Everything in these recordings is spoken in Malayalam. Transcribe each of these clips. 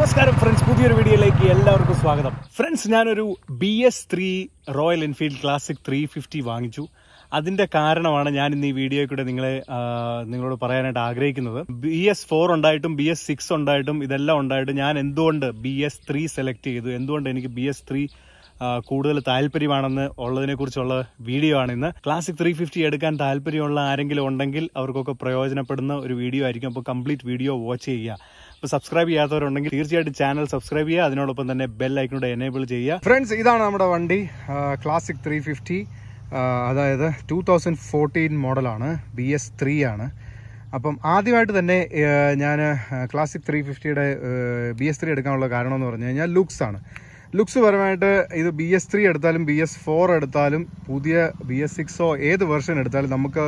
നമസ്കാരം ഫ്രണ്ട്സ്. പുതിയൊരു വീഡിയോയിലേക്ക് എല്ലാവർക്കും സ്വാഗതം. ഫ്രണ്ട്സ് ഞാനൊരു B S three Royal Enfield Classic three fifty വാങ്ങിച്ചു. അതിന്റെ കാരണമാണ് ഞാൻ ഇന്ന് ഈ വീഡിയോയിൽ കൂടെ നിങ്ങളെ നിങ്ങളോട് പറയാനായിട്ട് ആഗ്രഹിക്കുന്നത്. ബി എസ് ഫോർ ഉണ്ടായിട്ടും ബി എസ് സിക്സ് ഉണ്ടായിട്ടും ഇതെല്ലാം ഉണ്ടായിട്ടും ഞാൻ എന്തുകൊണ്ട് ബി എസ് ത്രീ സെലക്ട് ചെയ്തു? എന്തുകൊണ്ട് എനിക്ക് ബി എസ് ത്രീ കൂടുതൽ താല്പര്യമാണെന്ന് ഉള്ളതിനെ കുറിച്ചുള്ള വീഡിയോ ആണ് ഇന്ന്. ക്ലാസിക് ത്രീ ഫിഫ്റ്റി എടുക്കാൻ താല്പര്യമുള്ള ആരെങ്കിലും ഉണ്ടെങ്കിൽ അവർക്കൊക്കെ പ്രയോജനപ്പെടുന്ന ഒരു വീഡിയോ ആയിരിക്കും. അപ്പോൾ കംപ്ലീറ്റ് വീഡിയോ വാച്ച് ചെയ്യുക. അപ്പോൾ സബ്സ്ക്രൈബ് ചെയ്യാത്തവരുണ്ടെങ്കിൽ തീർച്ചയായിട്ടും ചാനൽ സബ്സ്ക്രൈബ് ചെയ്യുക. അതിനോടൊപ്പം തന്നെ ബെൽ ഐക്കണോടെ എനേബിൾ ചെയ്യുക. ഫ്രണ്ട്സ് ഇതാണ് നമ്മുടെ വണ്ടി. ക്ലാസിക് ത്രീ ഫിഫ്റ്റി അതായത് ടൂ തൗസൻഡ് ഫോർട്ടീൻ മോഡലാണ് ബി എസ് ത്രീ ആണ്. അപ്പം ആദ്യമായിട്ട് തന്നെ ഞാൻ ക്ലാസിക് ത്രീ ഫിഫ്റ്റിയുടെ ബി എസ് ത്രീ എടുക്കാനുള്ള കാരണം എന്ന് പറഞ്ഞു കഴിഞ്ഞാൽ ലുക്സ് ആണ്. ലുക്സ് പരമായിട്ട് ഇത് ബി എസ് ത്രീ എടുത്താലും ബി എസ് ഫോർ എടുത്താലും പുതിയ ബി എസ് സിക്സോ ഏത് വെർഷൻ എടുത്താലും നമുക്ക്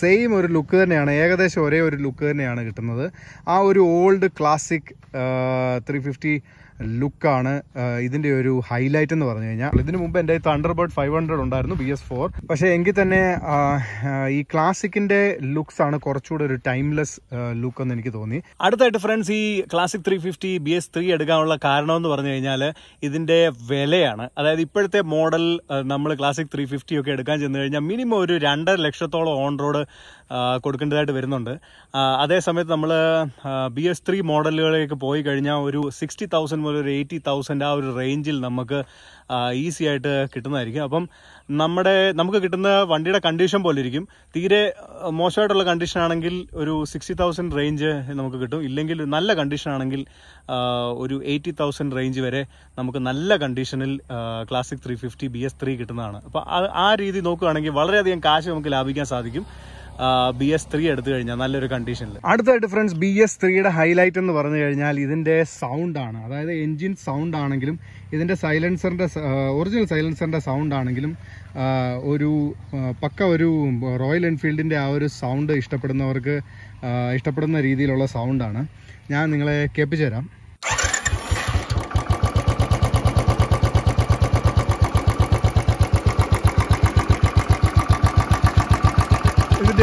സെയിം ഒരു ലുക്ക് തന്നെയാണ്. ഏകദേശം ഒരേ ഒരു ലുക്ക് തന്നെയാണ് കിട്ടുന്നത്. ആ ഒരു ഓൾഡ് ക്ലാസിക് ത്രീ ഫിഫ്റ്റി ലുക്കാണ് ഇതിന്റെ ഒരു ഹൈലൈറ്റ് എന്ന് പറഞ്ഞു കഴിഞ്ഞാൽ. ഇതിനു മുമ്പ് എന്റെ തണ്ടർബേർഡ് ഫൈവ് ഹൺഡ്രഡ് ഉണ്ടായിരുന്നു ബി എസ് ഫോർ പക്ഷേ എങ്കിൽ തന്നെ ഈ ക്ലാസിക്കിന്റെ ലുക്സ് ആണ് കുറച്ചുകൂടെ ഒരു ടൈംലെസ് ലുക്ക് എന്ന് എനിക്ക് തോന്നി. അടുത്തായിട്ട് ഫ്രണ്ട്സ് ഈ Classic three fifty B S three എടുക്കാനുള്ള കാരണം എന്ന് പറഞ്ഞു കഴിഞ്ഞാൽ ഇതിന്റെ വിലയാണ്. അതായത് ഇപ്പോഴത്തെ മോഡൽ നമ്മൾ ക്ലാസിക് ത്രീ ഫിഫ്റ്റി ഒക്കെ എടുക്കാൻ ചെന്ന് കഴിഞ്ഞാൽ മിനിമം ഒരു രണ്ടര ലക്ഷത്തോളം ഓൺ റോഡ് കൊടുക്കേണ്ടതായിട്ട് വരുന്നുണ്ട്. അതേസമയത്ത് അതേ സമയത്ത് നമ്മൾ ബി എസ് ത്രീ മോഡലുകളിലേക്ക് പോയി കഴിഞ്ഞാൽ ഒരു സിക്സ്റ്റി തൗസൻഡ് മുതൽ ഒരു എയ്റ്റി തൗസൻഡ് ആ ഒരു റേഞ്ചിൽ നമുക്ക് ഈസി ആയിട്ട് കിട്ടുന്നതായിരിക്കും. അപ്പം നമ്മുടെ നമുക്ക് കിട്ടുന്ന വണ്ടിയുടെ കണ്ടീഷൻ പോലെ ഇരിക്കും. തീരെ മോശമായിട്ടുള്ള കണ്ടീഷൻ ആണെങ്കിൽ ഒരു സിക്സ്റ്റി തൗസൻഡ് റേഞ്ച് നമുക്ക് കിട്ടും. ഇല്ലെങ്കിൽ നല്ല കണ്ടീഷൻ ആണെങ്കിൽ ഒരു എയ്റ്റി തൗസൻഡ് റേഞ്ച് വരെ നമുക്ക് നല്ല കണ്ടീഷനിൽ Classic three fifty B S three കിട്ടുന്നതാണ്. അപ്പോൾ ആ രീതി നോക്കുകയാണെങ്കിൽ വളരെയധികം കാശ് നമുക്ക് ലാഭിക്കാൻ സാധിക്കും. ബി എസ് ത്രീ എടുത്തു കഴിഞ്ഞാൽ നല്ലൊരു കണ്ടീഷനിൽ അടുത്തായിട്ട് ഫ്രണ്ട്സ് ബി എസ് ത്രീയുടെ ഹൈലൈറ്റ് എന്ന് പറഞ്ഞു കഴിഞ്ഞാൽ സൗണ്ട് ആണ്. അതായത് എൻജിൻ സൗണ്ട് ആണെങ്കിലും ഇതിന്റെ സൈലൻസറിന്റെ ഒറിജിനൽ സൈലൻസറിന്റെ സൗണ്ട് ആണെങ്കിലും ഒരു പക്ക ഒരു റോയൽ എൻഫീൽഡിന്റെ ആ ഒരു സൗണ്ട് ഇഷ്ടപ്പെടുന്നവർക്ക് ഇഷ്ടപ്പെടുന്ന രീതിയിലുള്ള സൗണ്ടാണ് ഞാൻ നിങ്ങളെ കേൾപ്പിച്ചു തരാം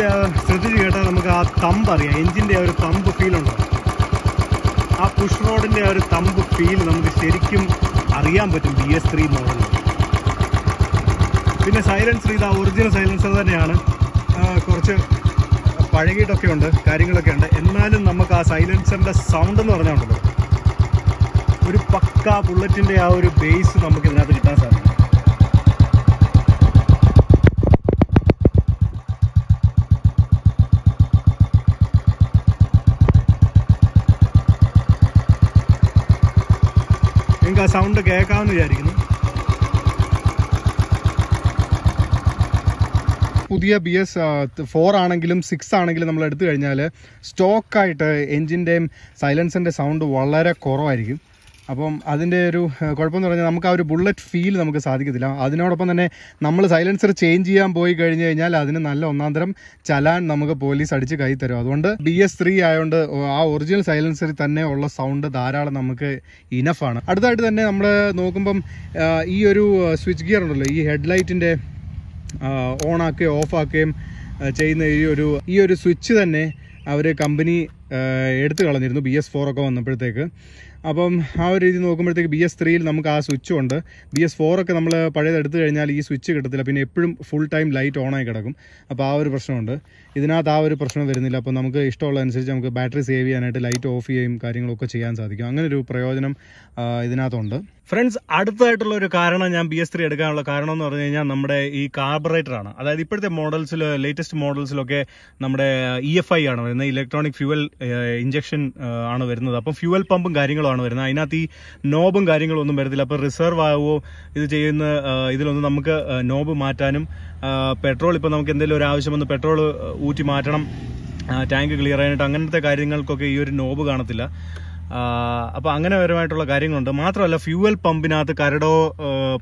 ആ ശ്രദ്ധിച്ച് കേട്ടാൽ നമുക്ക് ആ തമ്പ് അറിയാം. എഞ്ചിന്റെ ആ ഒരു തമ്പ് ഫീൽ ഉണ്ടോ? ആ പുഷ് റോഡിന്റെ ആ ഒരു തമ്പ് ഫീൽ നമുക്ക് ശരിക്കും അറിയാൻ പറ്റും ബി എസ് ത്രീ മോഡലിൽ പിന്നെ സൈലൻസർ ഇത് ഒറിജിനൽ സൈലൻസർ തന്നെയാണ്. കുറച്ച് പഴകിയിട്ടൊക്കെ ഉണ്ട് കാര്യങ്ങളൊക്കെ ഉണ്ട്. എന്നാലും നമുക്ക് ആ സൈലൻസറിന്റെ സൗണ്ട് എന്ന് പറഞ്ഞാൽ ഉണ്ടല്ലോ. ഒരു പക്ക ബുള്ളറ്റിന്റെ ആ ഒരു ബേസ് നമുക്ക് ഇതിനകത്ത് കിട്ടാൻ സാധിക്കും. നിങ്ങൾക്ക് ആ സൗണ്ട് കേൾക്കാമെന്ന് വിചാരിക്കുന്നു. പുതിയ ബി എസ് ഫോർ ആണെങ്കിലും സിക്സ് ആണെങ്കിലും നമ്മൾ എടുത്തു കഴിഞ്ഞാൽ സ്റ്റോക്കായിട്ട് എൻജിന്റെയും സൈലൻസിന്റെ സൗണ്ട് വളരെ കുറവായിരിക്കും. അപ്പം അതിന്റെ ഒരു കുഴപ്പമെന്ന് പറഞ്ഞാൽ നമുക്ക് ആ ഒരു ബുള്ളറ്റ് ഫീൽ നമുക്ക് സാധിക്കത്തില്ല. അതിനോടൊപ്പം തന്നെ നമ്മൾ സൈലൻസർ ചേഞ്ച് ചെയ്യാൻ പോയി കഴിഞ്ഞ് കഴിഞ്ഞാൽ അതിന് നല്ല ഒന്നാന്തരം തരം ചലാൻ നമുക്ക് പോലീസ് അടിച്ച് കൈ തരും. അതുകൊണ്ട് ബി എസ് ത്രീ ആയതുകൊണ്ട് ആ ഒറിജിനൽ സൈലൻസറിൽ തന്നെ ഉള്ള സൗണ്ട് ധാരാളം നമുക്ക് ഇനഫാണ് അടുത്തായിട്ട് തന്നെ നമ്മൾ നോക്കുമ്പം ഈ ഒരു സ്വിച്ച് ഗിയർ ഉണ്ടല്ലോ ഈ ഹെഡ്ലൈറ്റിന്റെ ഓൺ ആക്കുകയും ഓഫ് ആക്കുകയും ആ, ചെയ്യുന്ന ഈ ഒരു ഈ ഒരു സ്വിച്ച് തന്നെ അവർ കമ്പനി എടുത്തു കളഞ്ഞിരുന്നു. ബി എസ് ഫോറൊക്കെ വന്നപ്പോഴത്തേക്ക്. അപ്പം ആ ഒരു രീതി നോക്കുമ്പോഴത്തേക്ക് ബി എസ് ത്രീയിൽ നമുക്ക് ആ സ്വിച്ചും ഉണ്ട്. ബി എസ് ഫോറൊക്കെ നമ്മൾ പഴയത് എടുത്തു കഴിഞ്ഞാൽ ഈ സ്വിച്ച് കിട്ടത്തില്ല. പിന്നെ എപ്പോഴും ഫുൾ ടൈം ലൈറ്റ് ഓണായി കിടക്കും. അപ്പോൾ ആ ഒരു പ്രശ്നമുണ്ട്. ഇതിനകത്ത് ആ ഒരു പ്രശ്നം വരുന്നില്ല. അപ്പോൾ നമുക്ക് ഇഷ്ടമുള്ള അനുസരിച്ച് നമുക്ക് ബാറ്ററി സേവ് ചെയ്യാനായിട്ട് ലൈറ്റ് ഓഫ് ചെയ്യുകയും കാര്യങ്ങളൊക്കെ ചെയ്യാൻ സാധിക്കും. അങ്ങനെ ഒരു പ്രയോജനം ഇതിനകത്തുണ്ട്. ഫ്രണ്ട്സ് അടുത്തായിട്ടുള്ള ഒരു കാരണം ഞാൻ ബി എസ് ത്രീ എടുക്കാനുള്ള കാരണം എന്ന് പറഞ്ഞു കഴിഞ്ഞാൽ നമ്മുടെ ഈ കാർബറേറ്ററാണ് അതായത് ഇപ്പോഴത്തെ മോഡൽസിൽ ലേറ്റസ്റ്റ് മോഡൽസിലൊക്കെ നമ്മുടെ ഇ എഫ് ഐ ആണ് വരുന്നത്. ഇലക്ട്രോണിക് ഫ്യൂവൽ ഇഞ്ചക്ഷൻ ആണ് വരുന്നത്. അപ്പം ഫ്യൂവൽ പമ്പും കാര്യങ്ങളുമാണ് വരുന്നത്. അതിനകത്ത് ഈ നോബും കാര്യങ്ങളും ഒന്നും വരത്തില്ല. അപ്പോൾ റിസർവ് ആവുമോ ഇത് ചെയ്യുന്ന ഇതിലൊന്നും നമുക്ക് നോബ് മാറ്റാനും പെട്രോൾ ഇപ്പോൾ നമുക്ക് എന്തെങ്കിലും ഒരു ആവശ്യം വന്ന് പെട്രോൾ ഊറ്റി മാറ്റണം ടാങ്ക് ക്ലിയർ ആയിട്ട് അങ്ങനത്തെ കാര്യങ്ങൾക്കൊക്കെ ഈ ഒരു നോബ് കാണത്തില്ല. അപ്പോൾ അങ്ങനെ പരമായിട്ടുള്ള കാര്യങ്ങളുണ്ട്. മാത്രമല്ല ഫ്യൂവൽ പമ്പിനകത്ത് കരടോ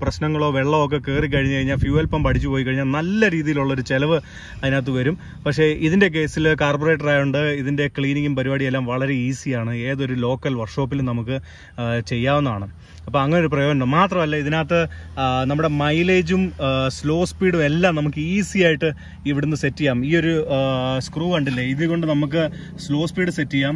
പ്രശ്നങ്ങളോ വെള്ളമോ ഒക്കെ കയറി കഴിഞ്ഞ് കഴിഞ്ഞാൽ ഫ്യൂവൽ പമ്പ് അടിച്ചു പോയി കഴിഞ്ഞാൽ നല്ല രീതിയിലുള്ളൊരു ചെലവ് അതിനകത്ത് വരും. പക്ഷേ ഇതിന്റെ കേസിൽ കാർബറേറ്റർ ആയതുകൊണ്ട് ഇതിന്റെ ക്ലീനിങ്ങും പരിപാടിയെല്ലാം വളരെ ഈസിയാണ് ഏതൊരു ലോക്കൽ വർക്ക്ഷോപ്പിലും നമുക്ക് ചെയ്യാവുന്നതാണ്. അപ്പോൾ അങ്ങനെ ഒരു പ്രയോജനം മാത്രമല്ല ഇതിനകത്ത് നമ്മുടെ മൈലേജും സ്ലോ സ്പീഡും എല്ലാം നമുക്ക് ഈസി ആയിട്ട് ഇവിടുന്ന് സെറ്റ് ചെയ്യാം. ഈ ഒരു സ്ക്രൂ കണ്ടില്ലേ? ഇതുകൊണ്ട് നമുക്ക് സ്ലോ സ്പീഡ് സെറ്റ് ചെയ്യാം.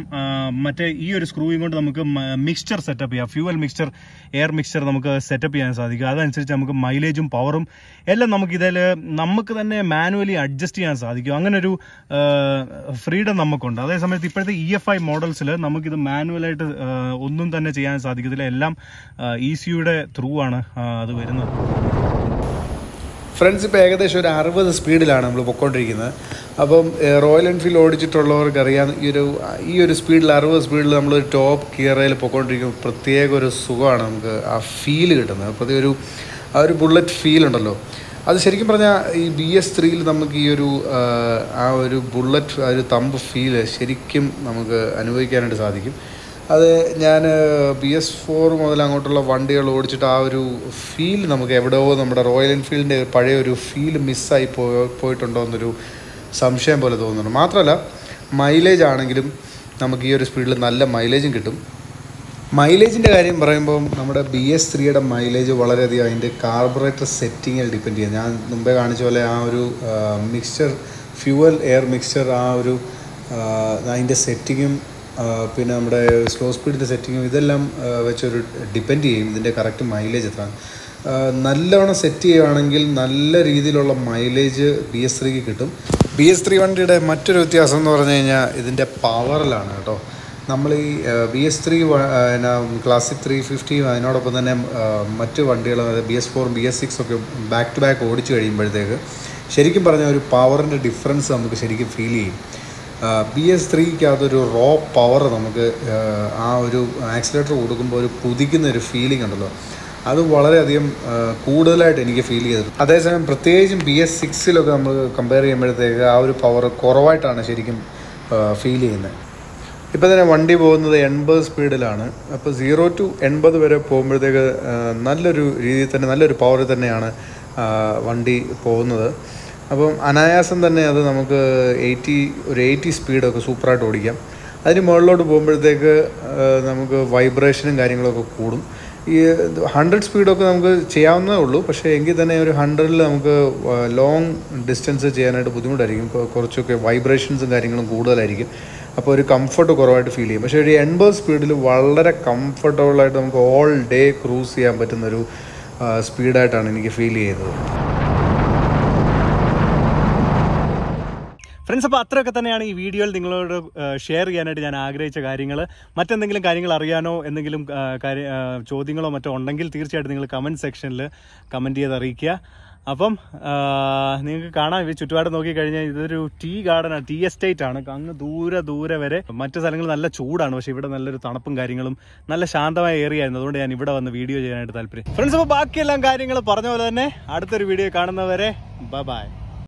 മറ്റേ ഈ ഒരു സ്ക്രൂയും കൊണ്ട് നമുക്ക് മിക്സ്ചർ സെറ്റപ്പ് ചെയ്യാം. ഫ്യൂവൽ മിക്സ്ചർ എയർ മിക്സ്ചർ നമുക്ക് സെറ്റപ്പ് ചെയ്യാൻ സാധിക്കും. അതനുസരിച്ച് നമുക്ക് മൈലേജും പവറും എല്ലാം നമുക്ക് ഇതിൽ നമുക്ക് തന്നെ മാനുവലി അഡ്ജസ്റ്റ് ചെയ്യാൻ സാധിക്കും. അങ്ങനെ ഒരു ഫ്രീഡം നമുക്കുണ്ട്. അതേസമയത്ത് ഇപ്പോഴത്തെ ഇ എഫ് ഐ മോഡൽസിൽ നമുക്കിത് മാനുവലായിട്ട് ഒന്നും തന്നെ ചെയ്യാൻ സാധിക്കത്തില്ല. എല്ലാം ഇ സിയുടെ ത്രൂ ആണ് അത് വരുന്നത്. ഫ്രണ്ട്സ് ഇപ്പോൾ ഏകദേശം ഒരു അറുപത് സ്പീഡിലാണ് നമ്മൾ പൊയ്ക്കൊണ്ടിരിക്കുന്നത് അപ്പം റോയൽ എൻഫീൽഡ് ഓടിച്ചിട്ടുള്ളവർക്ക് അറിയാം ഈ ഒരു ഈ ഒരു സ്പീഡിൽ അറുപത് സ്പീഡിൽ നമ്മൾ ടോപ്പ് ഗിയറയിൽ പൊയ്ക്കൊണ്ടിരിക്കുമ്പോൾ പ്രത്യേക ഒരു സുഖമാണ് നമുക്ക് ആ ഫീൽ കിട്ടുന്നത്. അപ്പോൾ ഒരു ആ ഒരു ബുള്ളറ്റ് ഫീൽ ഉണ്ടല്ലോ. അത് ശരിക്കും പറഞ്ഞാൽ ഈ ബി എസ് ത്രീയിൽ നമുക്ക് ഈ ഒരു ആ ഒരു ബുള്ളറ്റ് ആ ഒരു തമ്പ് ഫീൽ ശരിക്കും നമുക്ക് അനുഭവിക്കാനായിട്ട് സാധിക്കും. അത് ഞാൻ ബി എസ് ഫോർ മുതൽ അങ്ങോട്ടുള്ള വണ്ടികൾ ഓടിച്ചിട്ട് ആ ഒരു ഫീൽ നമുക്ക് എവിടെയോ നമ്മുടെ റോയൽ എൻഫീൽഡിന്റെ പഴയ ഒരു ഫീൽ മിസ്സായി പോയോ പോയിട്ടുണ്ടോ എന്നൊരു സംശയം പോലെ തോന്നുന്നു മാത്രമല്ല മൈലേജ് ആണെങ്കിലും നമുക്ക് ഈ ഒരു സ്പീഡിൽ നല്ല മൈലേജും കിട്ടും. മൈലേജിന്റെ കാര്യം പറയുമ്പോൾ നമ്മുടെ ബി എസ് ത്രീയുടെ മൈലേജ് വളരെയധികം അതിന്റെ കാർബറേറ്റർ സെറ്റിങ്ങിൽ ഡിപ്പെൻഡ് ചെയ്യും ഞാൻ മുമ്പേ കാണിച്ച പോലെ ആ ഒരു മിക്സ്ചർ ഫ്യൂവൽ എയർ മിക്സ്ചർ ആ ഒരു അതിന്റെ സെറ്റിങ്ങും പിന്നെ നമ്മുടെ സ്ലോ സ്പീഡിന്റെ സെറ്റിങ്ങും ഇതെല്ലാം വെച്ചൊരു ഡിപ്പെൻഡ് ചെയ്യും ഇതിന്റെ കറക്റ്റ് മൈലേജ് എത്ര നല്ലവണ്ണം സെറ്റ് ചെയ്യുകയാണെങ്കിൽ നല്ല രീതിയിലുള്ള മൈലേജ് ബി എസ് ത്രീക്ക് കിട്ടും. ബി എസ് ത്രീ വണ്ടിയുടെ മറ്റൊരു വ്യത്യാസം എന്ന് പറഞ്ഞു കഴിഞ്ഞാൽ ഇതിന്റെ പവറിലാണ് കേട്ടോ. നമ്മൾ ഈ B S three Classic three ഫിഫ്റ്റിയും അതിനോടൊപ്പം തന്നെ മറ്റ് വണ്ടികൾ അതായത് ബി എസ് ഫോറും ബി എസ് സിക്സ് ഒക്കെ ബാക്ക് ടു ബാക്ക് ഓടിച്ചു കഴിയുമ്പോഴത്തേക്ക് ശരിക്കും പറഞ്ഞാൽ ഒരു പവറിന്റെ ഡിഫറൻസ് നമുക്ക് ശരിക്കും ഫീൽ ചെയ്യും. ബി എസ് ത്രീക്കകത്തൊരു റോ പവർ നമുക്ക് ആ, ഒരു ആക്സിലേറ്റർ കൊടുക്കുമ്പോൾ ഒരു പുതിക്കുന്ന ഒരു ഫീലിംഗ് ഉണ്ടല്ലോ. അത് വളരെയധികം കൂടുതലായിട്ട് എനിക്ക് ഫീൽ ചെയ്തിട്ടുണ്ട്. അതേസമയം പ്രത്യേകിച്ചും ബി എസ് സിക്സിലൊക്കെ നമ്മൾ കമ്പയർ ചെയ്യുമ്പോഴത്തേക്ക് ആ ഒരു പവർ കുറവായിട്ടാണ് ശരിക്കും ഫീൽ ചെയ്യുന്നത്. ഇപ്പോൾ തന്നെ വണ്ടി പോകുന്നത് എൺപത് സ്പീഡിലാണ് അപ്പോൾ സീറോ ടു എൺപത് വരെ പോകുമ്പോഴത്തേക്ക് നല്ലൊരു രീതിയിൽ തന്നെ നല്ലൊരു പവറിൽ തന്നെയാണ് വണ്ടി പോകുന്നത്. അപ്പം അനായാസം തന്നെ അത് നമുക്ക് എയ്റ്റി ഒരു എയ്റ്റി സ്പീഡൊക്കെ സൂപ്പറായിട്ട് ഓടിക്കാം. അതിന് മുകളിലോട്ട് പോകുമ്പോഴത്തേക്ക് നമുക്ക് വൈബ്രേഷനും കാര്യങ്ങളൊക്കെ കൂടും. ഈ ഹൺഡ്രഡ് സ്പീഡൊക്കെ നമുക്ക് ചെയ്യാവുന്നതേ ഉള്ളൂ. പക്ഷേ എങ്കിൽ തന്നെ ഒരു ഹൺഡ്രഡിൽ നമുക്ക് ലോങ് ഡിസ്റ്റൻസ് ചെയ്യാനായിട്ട് ബുദ്ധിമുട്ടായിരിക്കും. കുറച്ചൊക്കെ വൈബ്രേഷൻസും കാര്യങ്ങളും കൂടുതലായിരിക്കും. അപ്പോൾ ഒരു കംഫർട്ട് കുറവായിട്ട് ഫീൽ ചെയ്യും. പക്ഷേ ഒരു എൺപത് സ്പീഡിൽ വളരെ കംഫർട്ടബിളായിട്ട് നമുക്ക് ഓൾ ഡേ ക്രൂസ് ചെയ്യാൻ പറ്റുന്നൊരു സ്പീഡായിട്ടാണ് എനിക്ക് ഫീൽ ചെയ്യുന്നത് ഫ്രണ്ട്സ് അപ്പോൾ അത്രയൊക്കെ തന്നെയാണ് ഈ വീഡിയോയിൽ നിങ്ങളോട് ഷെയർ ചെയ്യാനായിട്ട് ഞാൻ ആഗ്രഹിച്ച കാര്യങ്ങൾ മറ്റെന്തെങ്കിലും കാര്യങ്ങൾ അറിയാനോ എന്തെങ്കിലും ചോദ്യങ്ങളോ മറ്റോ ഉണ്ടെങ്കിൽ തീർച്ചയായിട്ടും നിങ്ങൾ കമന്റ് സെക്ഷനിൽ കമന്റ് ചെയ്ത് അറിയിക്കുക. അപ്പം നിങ്ങൾക്ക് കാണാം. ഈ ചുറ്റുപാട് നോക്കിക്കഴിഞ്ഞാൽ ഇതൊരു ടീ ഗാർഡനാണ് ടീ എസ്റ്റേറ്റ് ആണ്. അങ്ങ് ദൂരെ ദൂരെ വരെ മറ്റു സ്ഥലങ്ങൾ നല്ല ചൂടാണ്. പക്ഷേ ഇവിടെ നല്ലൊരു തണുപ്പും കാര്യങ്ങളും നല്ല ശാന്തമായ ഏരിയ ആയിരുന്നു. അതുകൊണ്ട് ഞാൻ ഇവിടെ വന്ന് വീഡിയോ ചെയ്യാനായിട്ട് താല്പര്യം. ഫ്രണ്ട്സ് അപ്പോൾ ബാക്കിയെല്ലാം കാര്യങ്ങൾ പറഞ്ഞ പോലെ തന്നെ അടുത്തൊരു വീഡിയോ കാണുന്നവരെ ബ ബൈ